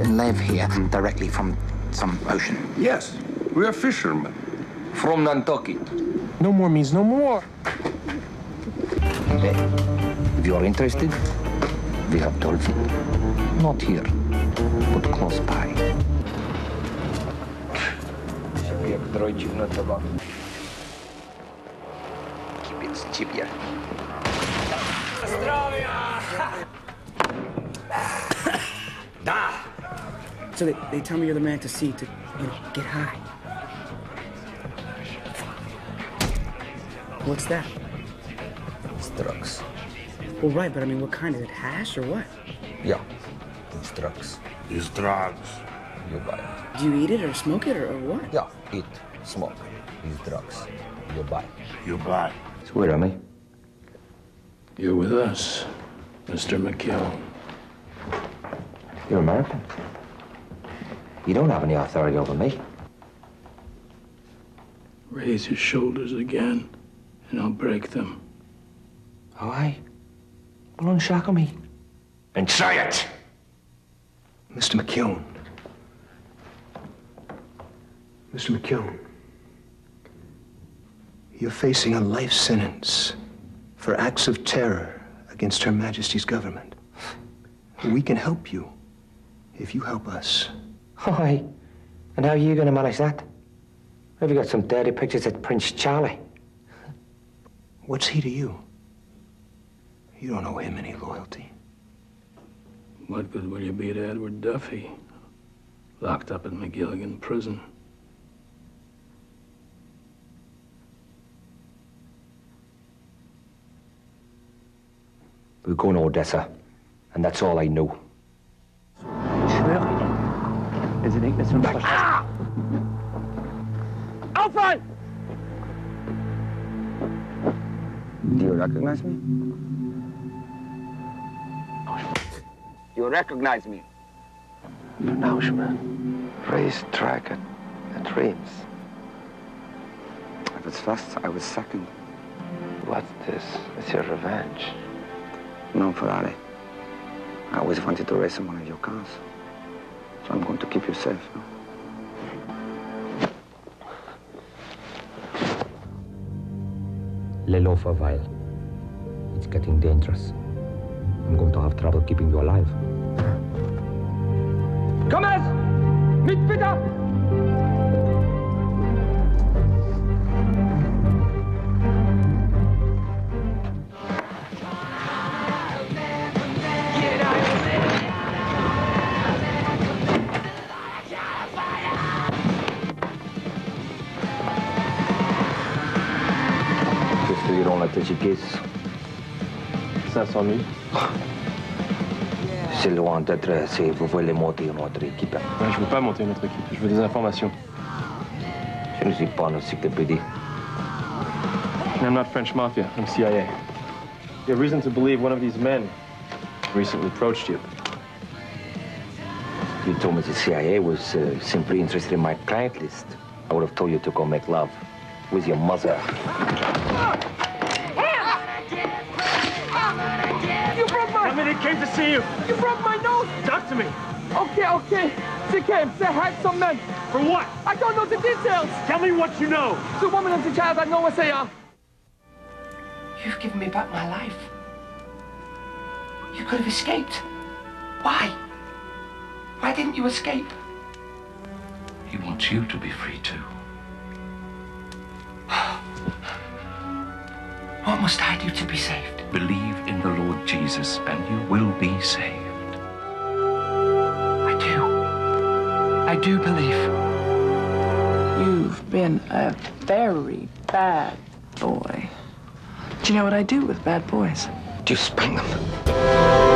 and live here directly from some ocean? Yes, we are fishermen. From Nantucket. No more means no more. Hey, if you are interested, we have dolphin. Not here, but close by. Jak trojčí na teba. Kibic cibie. So they, they tell me you're the man to see to, you know, get high. What's that? It's drugs. Well, right, but I mean, what kind? Is it hash or what? Yeah, it's drugs. These drugs. You buy it. Do you eat it or smoke it or, or what? Yeah, eat, smoke. These drugs. You buy. You buy. Swear on me. You're with us, Mr. McKeown. You're American. You don't have any authority over me. Raise your shoulders again, and I'll break them. All right. Well, unshackle me. And try it! Mr. McKeown. Mr. McKeown. You're facing a life sentence for acts of terror against Her Majesty's government. We can help you if you help us. Hi. And how are you going to manage that? Have you got some dirty pictures of Prince Charlie? What's he to you? You don't owe him any loyalty. What good will you be to Edward Duffy, locked up in Magilligan prison? We're going to Odessa, and that's all I know. Sie denken, dass wir uns verschließen. Auffallen! Do you recognize me? You recognize me? An Auschman. Raised dragon and dreams. I was first, I was second. What's this? It's your revenge. No, Ferrari. I always wanted to race in one of your cars. So I'm going to keep you safe. No? Lay low for a while. It's getting dangerous. I'm going to have trouble keeping you alive. Gomez! Mit bitte! Qu'est-ce que diront la petite caisse 500 000. C'est loin d'être si vous voulez monter notre équipe. je ne veux pas monter notre équipe. Je veux des informations. Je ne suis pas une encyclopédie. I'm not French mafia. I'm CIA. You have reason to believe one of these men recently approached you. You told me the CIA was uh, simply interested in my client list. I would have told you to go make love with your mother. Came to see you. You broke my nose! Talk to me. Okay, okay. They came. They had some men. For what? I don't know the details. Tell me what you know. The woman and the child, I know what they are. You've given me back my life. You could have escaped. Why? Why didn't you escape? He wants you to be free too. What must I do to be saved? Believe in the Lord Jesus and you will be saved. I do. I do believe. You've been a very bad boy. Do you know what I do with bad boys? Do you spank them?